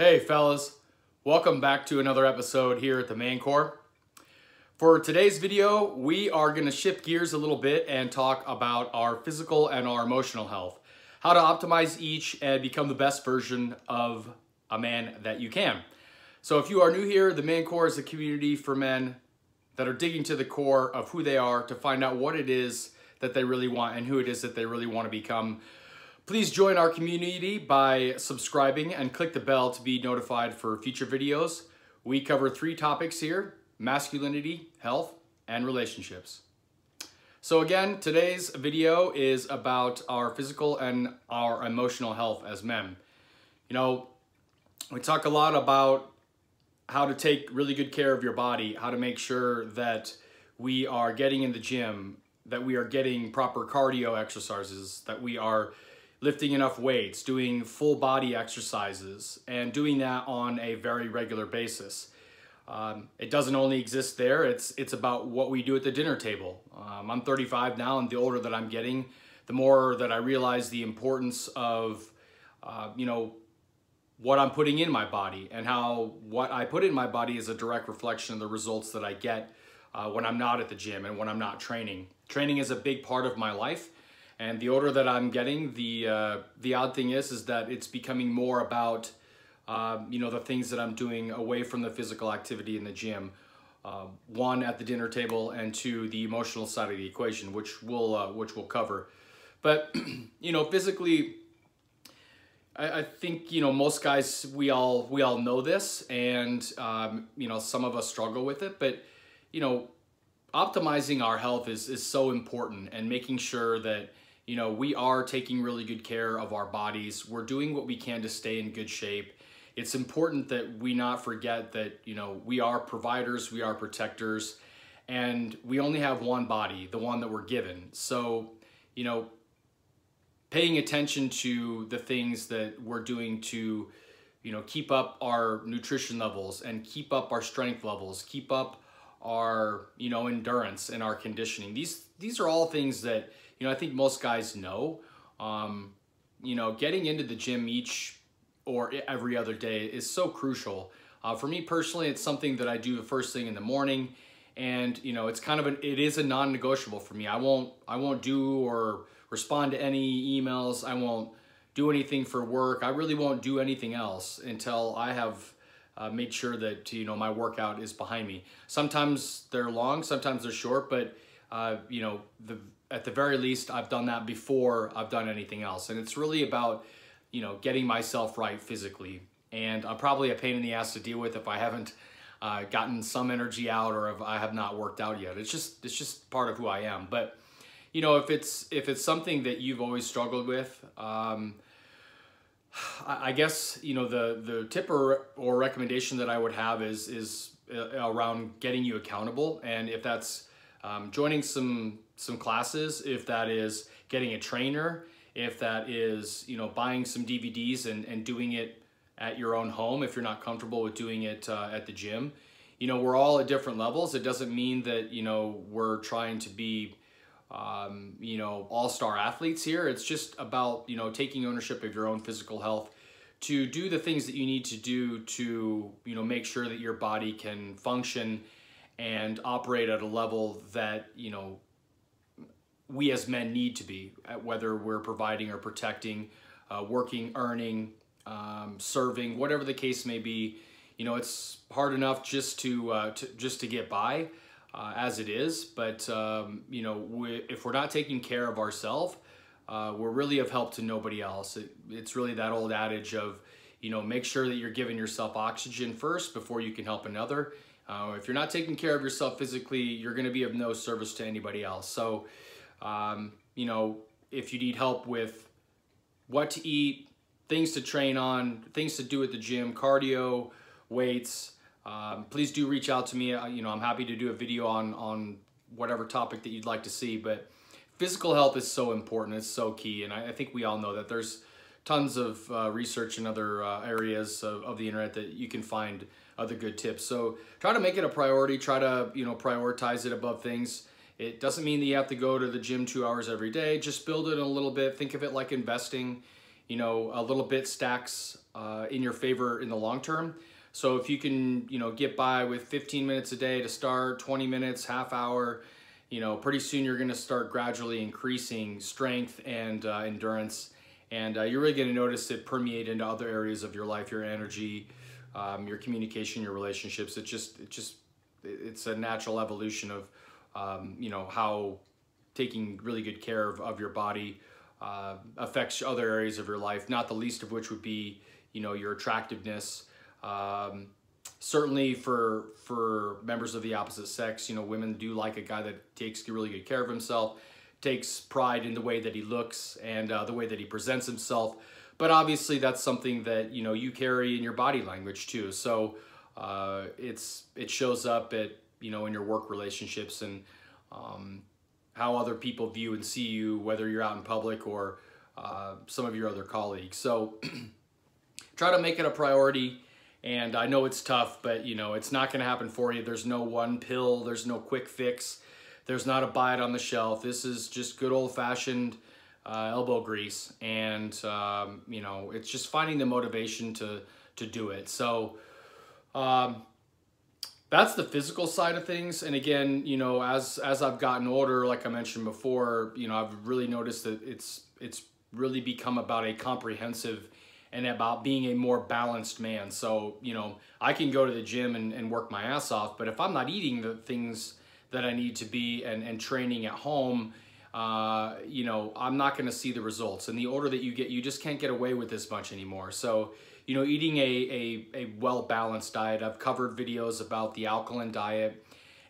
Hey fellas, welcome back to another episode here at the Manchor. For today's video, we are gonna shift gears a little bit and talk about our physical and our emotional health. How to optimize each and become the best version of a man that you can. So if you are new here, the Manchor is a community for men that are digging to the core of who they are to find out what it is that they really want and who it is that they really want to become. Please join our community by subscribing and click the bell to be notified for future videos. We cover three topics here, masculinity, health, and relationships. So again, today's video is about our physical and our emotional health as men. You know, we talk a lot about how to take really good care of your body, how to make sure that we are getting in the gym, that we are getting proper cardio exercises, that we are lifting enough weights, doing full body exercises, and doing that on a very regular basis. Um, it doesn't only exist there, it's, it's about what we do at the dinner table. Um, I'm 35 now, and the older that I'm getting, the more that I realize the importance of, uh, you know, what I'm putting in my body and how what I put in my body is a direct reflection of the results that I get uh, when I'm not at the gym and when I'm not training. Training is a big part of my life and the older that I'm getting, the uh, the odd thing is is that it's becoming more about uh, you know the things that I'm doing away from the physical activity in the gym. Uh, one at the dinner table, and two the emotional side of the equation, which we'll uh, which we'll cover. But you know, physically, I, I, think you know most guys we all we all know this, and um, you know some of us struggle with it. But you know, optimizing our health is is so important, and making sure that you know, we are taking really good care of our bodies. We're doing what we can to stay in good shape. It's important that we not forget that, you know, we are providers, we are protectors, and we only have one body, the one that we're given. So, you know, paying attention to the things that we're doing to, you know, keep up our nutrition levels and keep up our strength levels, keep up our, you know, endurance and our conditioning. These these are all things that you know, I think most guys know, um, you know, getting into the gym each or every other day is so crucial. Uh, for me personally, it's something that I do the first thing in the morning, and you know, it's kind of an it is a non-negotiable for me. I won't I won't do or respond to any emails. I won't do anything for work. I really won't do anything else until I have uh, made sure that you know my workout is behind me. Sometimes they're long, sometimes they're short, but uh, you know the at the very least, I've done that before I've done anything else. And it's really about, you know, getting myself right physically. And I'm probably a pain in the ass to deal with if I haven't uh, gotten some energy out or if I have not worked out yet. It's just, it's just part of who I am. But, you know, if it's, if it's something that you've always struggled with, um, I guess, you know, the, the tip or, or recommendation that I would have is, is uh, around getting you accountable. And if that's um, joining some some classes, if that is getting a trainer, if that is, you know, buying some DVDs and, and doing it at your own home if you're not comfortable with doing it uh, at the gym. You know, we're all at different levels. It doesn't mean that, you know, we're trying to be, um, you know, all-star athletes here. It's just about, you know, taking ownership of your own physical health to do the things that you need to do to, you know, make sure that your body can function and operate at a level that, you know, we as men need to be, whether we're providing or protecting, uh, working, earning, um, serving, whatever the case may be. You know, it's hard enough just to, uh, to just to get by uh, as it is, but um, you know, we, if we're not taking care of ourselves, uh, we're really of help to nobody else. It, it's really that old adage of, you know, make sure that you're giving yourself oxygen first before you can help another. Uh, if you're not taking care of yourself physically, you're going to be of no service to anybody else. So, um, you know, if you need help with what to eat, things to train on, things to do at the gym, cardio, weights, um, please do reach out to me. You know, I'm happy to do a video on, on whatever topic that you'd like to see, but physical health is so important. It's so key. And I, I think we all know that there's tons of uh, research in other uh, areas of, of, the internet that you can find other good tips. So try to make it a priority. Try to, you know, prioritize it above things. It doesn't mean that you have to go to the gym two hours every day. Just build it a little bit. Think of it like investing. you know, a little bit stacks uh, in your favor in the long term. So if you can, you know, get by with 15 minutes a day to start, 20 minutes, half hour, you know, pretty soon you're going to start gradually increasing strength and uh, endurance. And uh, you're really going to notice it permeate into other areas of your life, your energy, um, your communication, your relationships. It just, it just, it's a natural evolution of, um, you know, how taking really good care of, of your body uh, affects other areas of your life, not the least of which would be, you know, your attractiveness. Um, certainly for for members of the opposite sex, you know, women do like a guy that takes really good care of himself, takes pride in the way that he looks and uh, the way that he presents himself. But obviously, that's something that you know you carry in your body language too. So uh, it's it shows up at you know in your work relationships and um, how other people view and see you, whether you're out in public or uh, some of your other colleagues. So try to make it a priority. And I know it's tough, but you know it's not going to happen for you. There's no one pill. There's no quick fix. There's not a buy it on the shelf. This is just good old fashioned uh, elbow grease, and um, you know it's just finding the motivation to to do it. So um, that's the physical side of things. And again, you know, as as I've gotten older, like I mentioned before, you know, I've really noticed that it's it's really become about a comprehensive and about being a more balanced man. So, you know, I can go to the gym and, and work my ass off, but if I'm not eating the things that I need to be and, and training at home, uh, you know, I'm not going to see the results. And the older that you get, you just can't get away with this much anymore. So, you know, eating a, a, a well-balanced diet. I've covered videos about the alkaline diet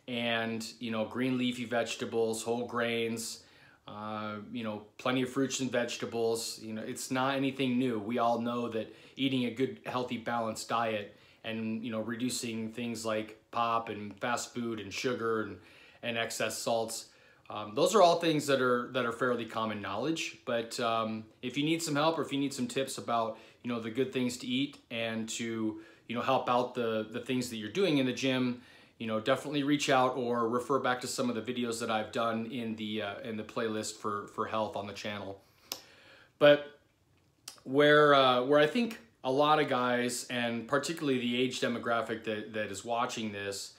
and, you know, green leafy vegetables, whole grains, uh, you know, plenty of fruits and vegetables. You know, it's not anything new. We all know that eating a good, healthy, balanced diet and, you know, reducing things like pop and fast food and sugar and, and excess salts, um, those are all things that are that are fairly common knowledge. But um, if you need some help or if you need some tips about you know, the good things to eat and to, you know, help out the, the things that you're doing in the gym, you know, definitely reach out or refer back to some of the videos that I've done in the, uh, in the playlist for, for health on the channel. But where, uh, where I think a lot of guys, and particularly the age demographic that, that is watching this,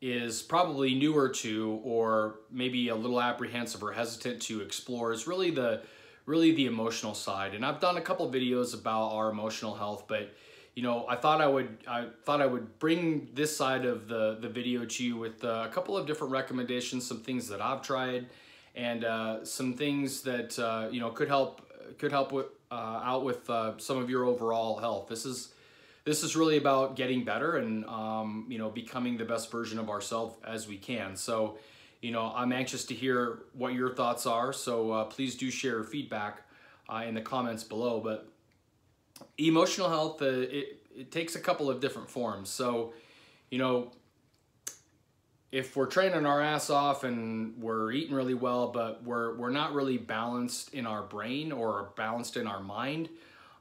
is probably newer to or maybe a little apprehensive or hesitant to explore is really the really the emotional side. And I've done a couple videos about our emotional health, but you know, I thought I would I thought I would bring this side of the the video to you with uh, a couple of different recommendations, some things that I've tried, and uh, some things that uh, you know could help could help with, uh, out with uh, some of your overall health. This is this is really about getting better and um, you know becoming the best version of ourselves as we can. So you know, I'm anxious to hear what your thoughts are. So uh, please do share feedback uh, in the comments below. But emotional health, uh, it, it takes a couple of different forms. So, you know, if we're training our ass off and we're eating really well, but we're, we're not really balanced in our brain or balanced in our mind,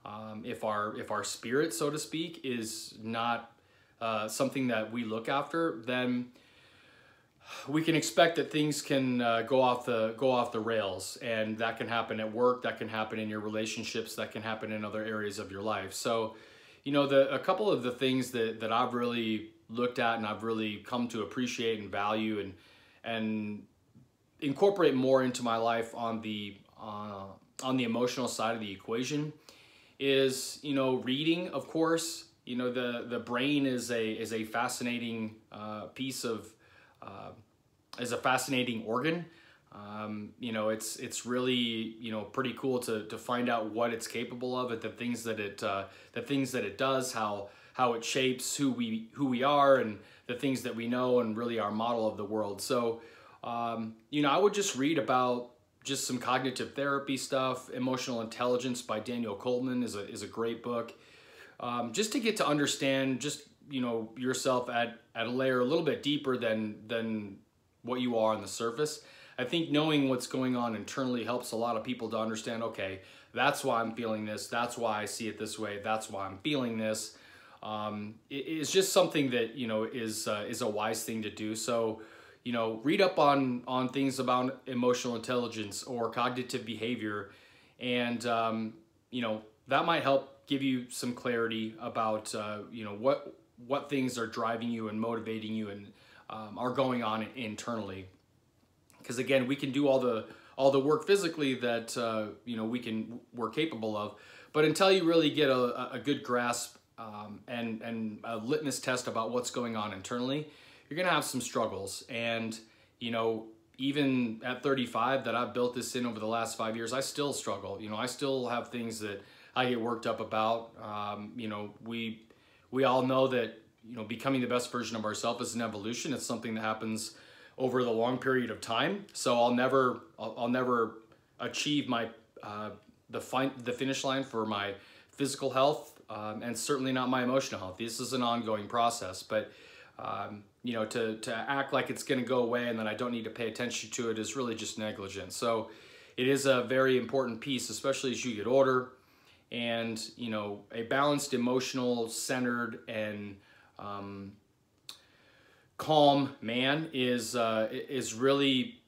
um, if our if our spirit, so to speak, is not uh, something that we look after, then we can expect that things can uh, go off the go off the rails and that can happen at work that can happen in your relationships that can happen in other areas of your life. So you know the a couple of the things that that I've really looked at and I've really come to appreciate and value and and incorporate more into my life on the uh, on the emotional side of the equation is you know reading of course. You know the the brain is a is a fascinating uh, piece of uh, is a fascinating organ. Um, you know, it's it's really you know pretty cool to to find out what it's capable of, and the things that it uh, the things that it does, how how it shapes who we who we are, and the things that we know, and really our model of the world. So, um, you know, I would just read about just some cognitive therapy stuff. Emotional Intelligence by Daniel Goleman is a is a great book. Um, just to get to understand just you know yourself at at a layer a little bit deeper than than what you are on the surface. I think knowing what's going on internally helps a lot of people to understand, okay, that's why I'm feeling this. That's why I see it this way. That's why I'm feeling this. Um, it, it's just something that, you know, is, uh, is a wise thing to do. So, you know, read up on, on things about emotional intelligence or cognitive behavior and, um, you know, that might help give you some clarity about uh, you know what what things are driving you and motivating you and um, are going on internally. Because again, we can do all the all the work physically that uh, you know we can we're capable of, but until you really get a, a good grasp um, and and a litmus test about what's going on internally, you're gonna have some struggles. And you know, even at 35, that I've built this in over the last five years, I still struggle. You know, I still have things that I get worked up about. Um, you know, we we all know that you know becoming the best version of ourselves is an evolution. It's something that happens over the long period of time. So I'll never I'll, I'll never achieve my uh, the fin- the finish line for my physical health um, and certainly not my emotional health. This is an ongoing process, but um, you know to to act like it's going to go away and that I don't need to pay attention to it is really just negligent. So it is a very important piece, especially as you get older. And you know, a balanced, emotional, centered, and um, calm man is uh, is really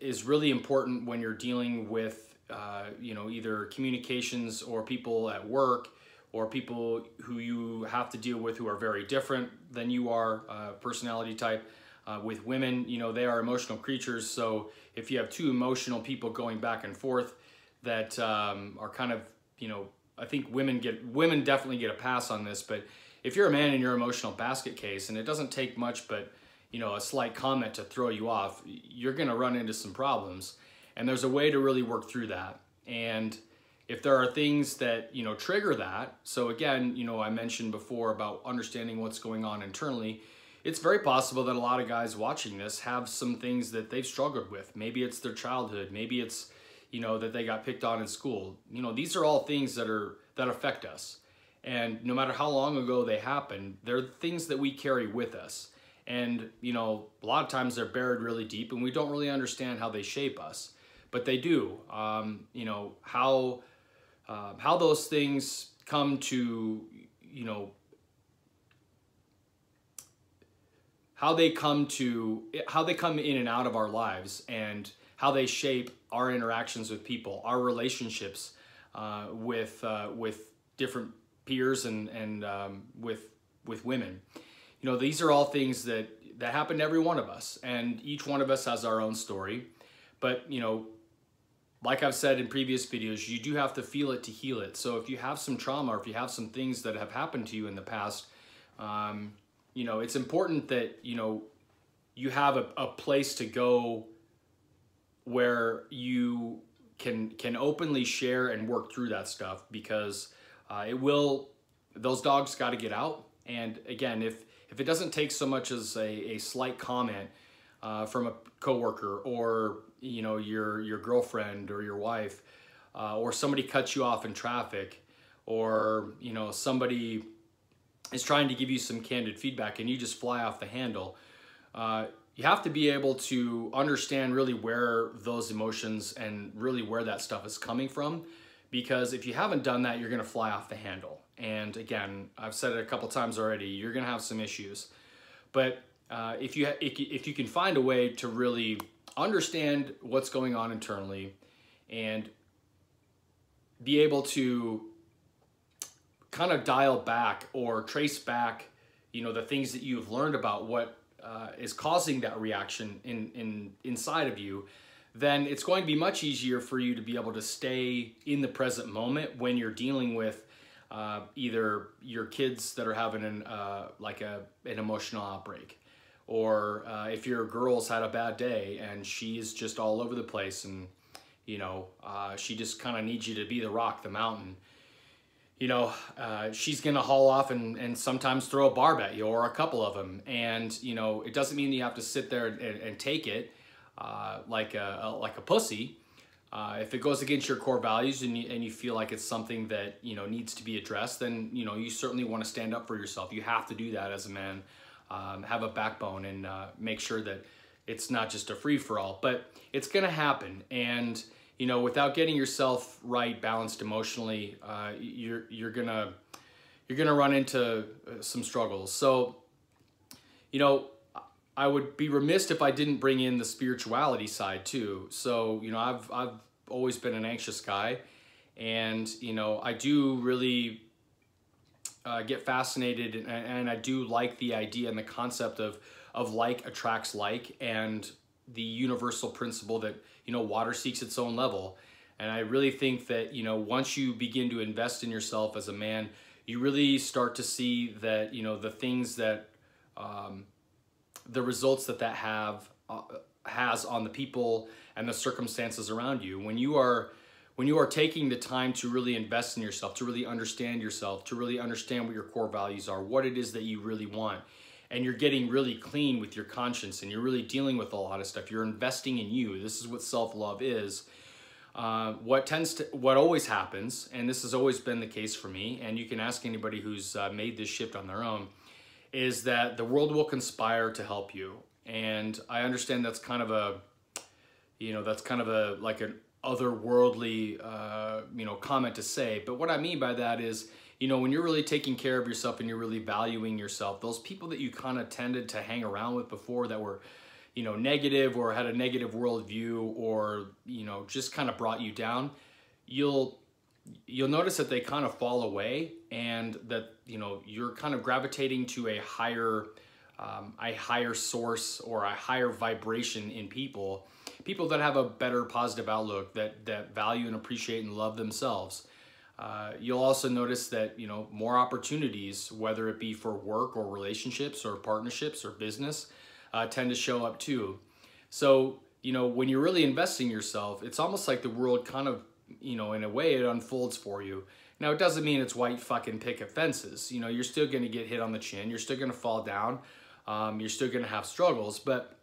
is really important when you're dealing with uh, you know either communications or people at work or people who you have to deal with who are very different than you are uh, personality type uh, with women you know they are emotional creatures. So if you have two emotional people going back and forth that um, are kind of you know i think women get women definitely get a pass on this but if you're a man in your emotional basket case and it doesn't take much but you know a slight comment to throw you off you're going to run into some problems. And there's a way to really work through that. And if there are things that you know trigger that so again you know i mentioned before about understanding what's going on internally it's very possible that a lot of guys watching this have some things that they've struggled with. Maybe it's their childhood. Maybe it's you know that they got picked on in school you know these are all things that are that affect us and no matter how long ago they happened, they're things that we carry with us. And, you know, a lot of times they're buried really deep and we don't really understand how they shape us. But they do. Um, you know, how, uh, how those things come to, you know, how they come to, how they come in and out of our lives and how they shape our interactions with people, our relationships uh, with, uh, with different peers and and um, with with women. You know, these are all things that that happen to every one of us, and each one of us has our own story. But you know, like I've said in previous videos, you do have to feel it to heal it. So if you have some trauma or if you have some things that have happened to you in the past, um, you know, it's important that you know you have a, a place to go where you can can openly share and work through that stuff because uh, it will, those dogs got to get out. And again, if, if it doesn't take so much as a, a slight comment uh, from a coworker or, you know, your, your girlfriend or your wife, uh, or somebody cuts you off in traffic, or, you know, somebody is trying to give you some candid feedback and you just fly off the handle, uh, you have to be able to understand really where those emotions and really where that stuff is coming from because if you haven't done that, you're going to fly off the handle. And again, I've said it a couple times already, you're going to have some issues. But uh, if, you if you can find a way to really understand what's going on internally and be able to kind of dial back or trace back, you know, the things that you've learned about what uh, is causing that reaction in, in inside of you, then it's going to be much easier for you to be able to stay in the present moment when you're dealing with uh, either your kids that are having an uh, like a an emotional outbreak, or uh, if your girl's had a bad day and she's just all over the place and you know uh, she just kind of needs you to be the rock, the mountain. You know, uh, she's gonna haul off and, and sometimes throw a barb at you or a couple of them. And, you know, it doesn't mean you have to sit there and, and take it uh, like a, like a pussy. Uh, if it goes against your core values and you, and you feel like it's something that you know needs to be addressed, then you know you certainly want to stand up for yourself. You have to do that as a man. Um, have a backbone and uh, make sure that it's not just a free for all. But it's going to happen, and you know without getting yourself right, balanced emotionally, uh, you're you're gonna you're gonna run into uh, some struggles. So you know I would be remiss if I didn't bring in the spirituality side too. So, you know, I've, I've always been an anxious guy And, you know, I do really uh, get fascinated and, and I do like the idea and the concept of, of like attracts like and the universal principle that, you know, water seeks its own level. And I really think that, you know, once you begin to invest in yourself as a man, you really start to see that, you know, the things that, um, the results that that have, uh, has on the people and the circumstances around you. When you are, when you are taking the time to really invest in yourself, to really understand yourself, to really understand what your core values are, what it is that you really want, and you're getting really clean with your conscience and you're really dealing with a lot of stuff, you're investing in you. This is what self-love is. Uh, what tends to, what always happens, and this has always been the case for me, and you can ask anybody who's uh, made this shift on their own, is that the world will conspire to help you. And I understand that's kind of a, you know, that's kind of a, like an otherworldly, uh, you know, comment to say. But what I mean by that is, you know, when you're really taking care of yourself and you're really valuing yourself, those people that you kind of tended to hang around with before that were, you know, negative or had a negative worldview or, you know, just kind of brought you down, you'll you'll notice that they kind of fall away and that, you know, you're kind of gravitating to a higher um, a higher source or a higher vibration in people, people that have a better positive outlook, that, that value and appreciate and love themselves. Uh, you'll also notice that, you know, more opportunities, whether it be for work or relationships or partnerships or business, uh, tend to show up too. So, you know, when you're really investing yourself, it's almost like the world kind of, you know, in a way it unfolds for you. Now, it doesn't mean it's white fucking picket fences. You know, you're still going to get hit on the chin. You're still going to fall down. Um, you're still going to have struggles. But,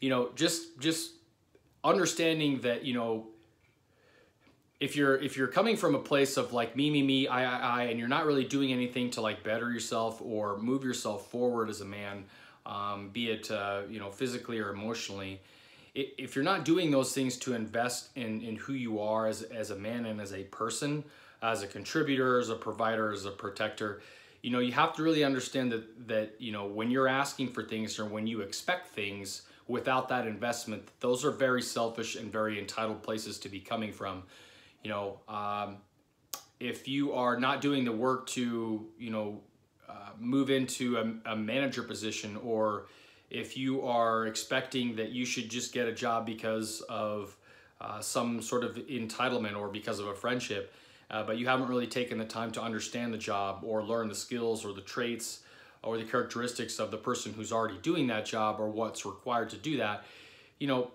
you know, just, just understanding that, you know, if you're if you're coming from a place of like me me me I I I and you're not really doing anything to like better yourself or move yourself forward as a man um, be it uh, you know physically or emotionally if you're not doing those things to invest in in who you are as as a man and as a person as a contributor as a provider as a protector you know you have to really understand that that you know when you're asking for things or when you expect things without that investment those are very selfish and very entitled places to be coming from you know, um, if you are not doing the work to, you know, uh, move into a, a, manager position or if you are expecting that you should just get a job because of uh, some sort of entitlement or because of a friendship, uh, but you haven't really taken the time to understand the job or learn the skills or the traits or the characteristics of the person who's already doing that job or what's required to do that, you know,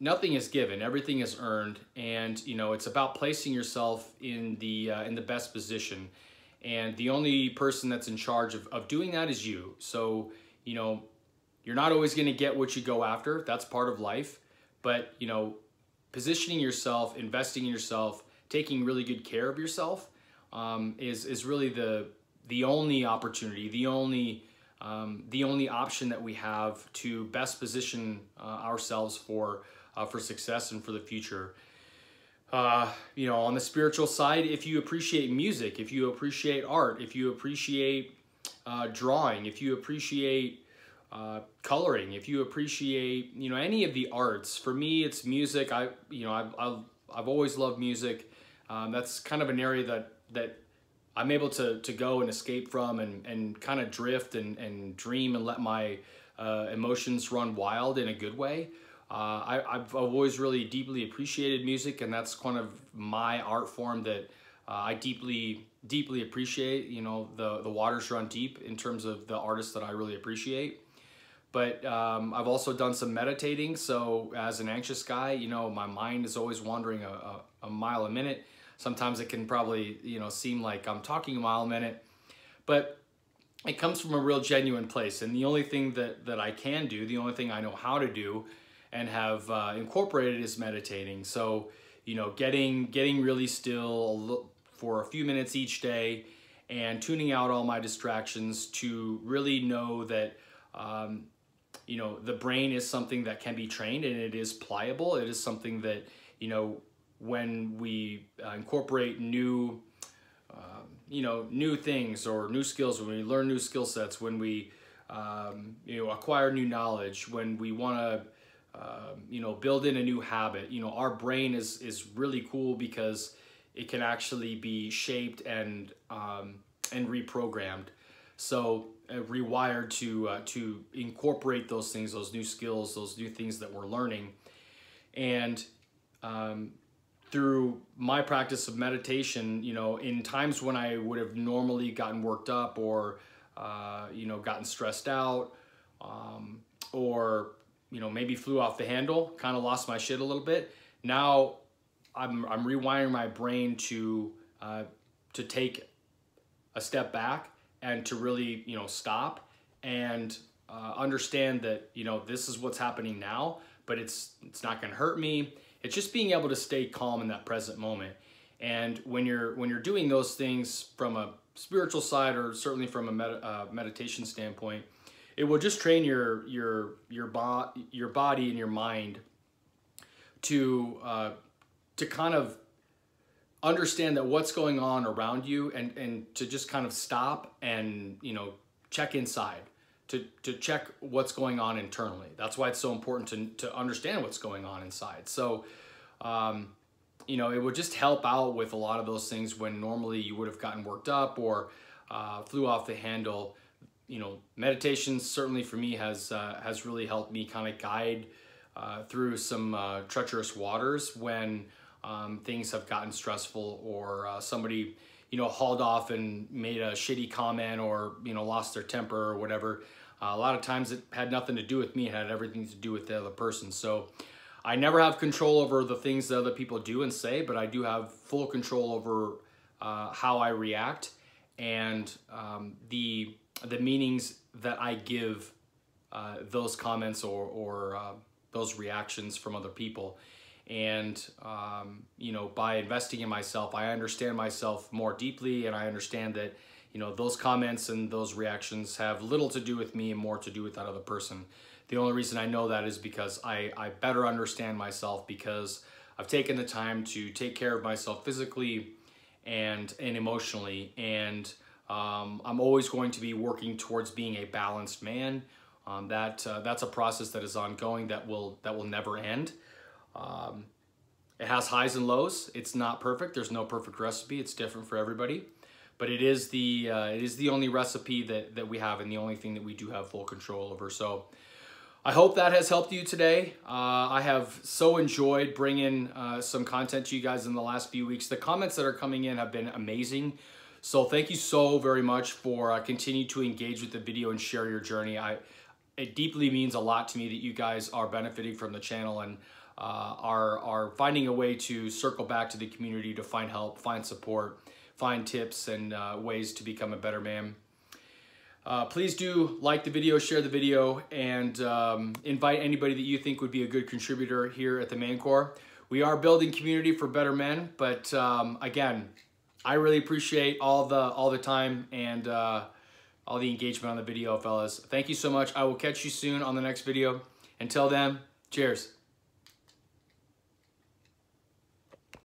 nothing is given. Everything is earned. And you know it's about placing yourself in the uh, in the best position. And the only person that's in charge of, of doing that is you. So you know you're not always going to get what you go after. That's part of life. But you know positioning yourself investing in yourself taking really good care of yourself um, is is really the the only opportunity the only um, the only option that we have to best position uh, ourselves for uh, for success and for the future. Uh, you know, on the spiritual side, if you appreciate music, if you appreciate art, if you appreciate uh, drawing, if you appreciate uh, coloring, if you appreciate, you know, any of the arts, for me, it's music. I, you know, I've, I've, I've always loved music. Um, that's kind of an area that, that I'm able to, to go and escape from and, and kind of drift and, and dream and let my uh, emotions run wild in a good way. Uh, I, have always really deeply appreciated music, and that's kind of my art form that uh, I deeply, deeply appreciate. You know, the, the waters run deep in terms of the artists that I really appreciate. But um, I've also done some meditating, so as an anxious guy, you know, my mind is always wandering a, a, a mile a minute. Sometimes it can probably, you know, seem like I'm talking a mile a minute, but it comes from a real genuine place. And the only thing that, that I can do, the only thing I know how to do and have uh, incorporated is meditating. So, you know, getting getting really still for a few minutes each day and tuning out all my distractions to really know that um, you know the brain is something that can be trained and it is pliable. It is something that you know when we uh, incorporate new um, you know new things or new skills when we learn new skill sets when we um, you know acquire new knowledge when we want to um, you know, build in a new habit. You know, our brain is is really cool because it can actually be shaped and um, and reprogrammed. So uh, rewired to uh, to incorporate those things, those new skills, those new things that we're learning, and um, through my practice of meditation, you know, in times when I would have normally gotten worked up or uh, you know gotten stressed out, um, or you know maybe flew off the handle, kind of lost my shit a little bit. Now I'm I'm rewiring my brain to uh, to take a step back and to really you know stop and uh, understand that you know this is what's happening now but it's it's not going to hurt me it's just being able to stay calm in that present moment and when you're when you're doing those things from a spiritual side or certainly from a med uh, meditation standpoint it will just train your your your, bo- your body and your mind to uh, to kind of understand that what's going on around you and, and to just kind of stop and, you know, check inside, to, to check what's going on internally. That's why it's so important to, to understand what's going on inside. So, um, you know, it would just help out with a lot of those things when normally you would have gotten worked up or uh, flew off the handle. You know, meditation certainly for me has uh, has really helped me kind of guide uh, through some uh, treacherous waters when um, things have gotten stressful or uh, somebody you know hauled off and made a shitty comment or you know lost their temper or whatever. Uh, a lot of times it had nothing to do with me it had everything to do with the other person. So i never have control over the things that other people do and say but i do have full control over uh, how i react. And um, the the meanings that i give uh, those comments or, or uh, those reactions from other people. And um, you know by investing in myself i understand myself more deeply and i understand that you know those comments and those reactions have little to do with me and more to do with that other person. The only reason i know that is because i i better understand myself because i've taken the time to take care of myself physically and and emotionally. And um, i'm always going to be working towards being a balanced man um, that uh, that's a process that is ongoing that will that will never end um, it has highs and lows. It's not perfect. There's no perfect recipe. It's different for everybody. But it is the uh, it is the only recipe that, that we have and the only thing that we do have full control over. So I hope that has helped you today. Uh, I have so enjoyed bringing uh, some content to you guys in the last few weeks. The comments that are coming in have been amazing. So thank you so very much for uh, continue to engage with the video and share your journey. I It deeply means a lot to me that you guys are benefiting from the channel and uh, are, are finding a way to circle back to the community to find help, find support, find tips and uh, ways to become a better man. Uh, please do like the video, share the video, and um, invite anybody that you think would be a good contributor here at the Manchor. We are building community for better men, but um, again, I really appreciate all the all the time and uh, all the engagement on the video, fellas. Thank you so much. I will catch you soon on the next video. Until then, cheers.